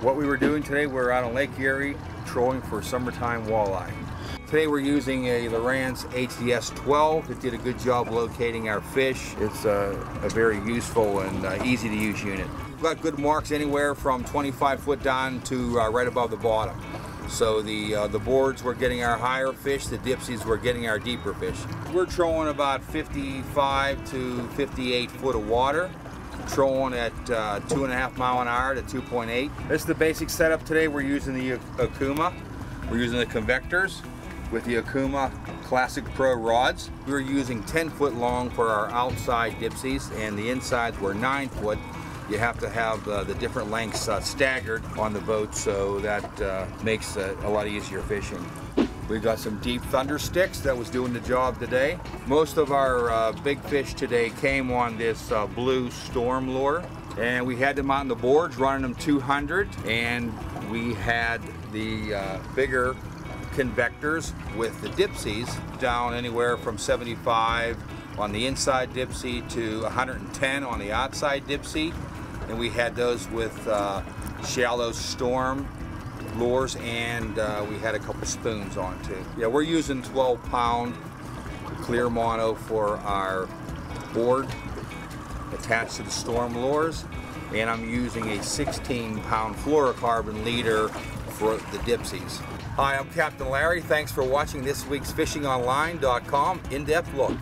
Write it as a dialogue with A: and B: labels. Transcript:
A: What we were doing today, we are out on Lake Erie trolling for summertime walleye. Today we're using a Lowrance HDS 12. It did a good job locating our fish. It's a, a very useful and uh, easy to use unit. We've got good marks anywhere from 25 foot down to uh, right above the bottom. So the uh, the boards we're getting our higher fish, the dipsies we're getting our deeper fish. We're trolling about 55 to 58 foot of water trolling at uh, two and a half mile an hour to 2.8. This is the basic setup today. We're using the Okuma, We're using the convectors with the Okuma Classic Pro rods. We were using 10 foot long for our outside dipsies and the insides were 9 foot. You have to have uh, the different lengths uh, staggered on the boat so that uh, makes a lot easier fishing. We've got some deep thunder sticks that was doing the job today. Most of our uh, big fish today came on this uh, blue storm lure and we had them on the boards running them 200 and we had the uh, bigger convectors with the dipsies down anywhere from 75 on the inside dipsy to 110 on the outside dipsy and we had those with uh, shallow storm lures and uh, we had a couple spoons on too. Yeah, we're using 12 pound clear mono for our board attached to the storm lures and I'm using a 16 pound fluorocarbon leader for the dipsies. Hi, I'm Captain Larry. Thanks for watching this week's FishingOnline.com in-depth look.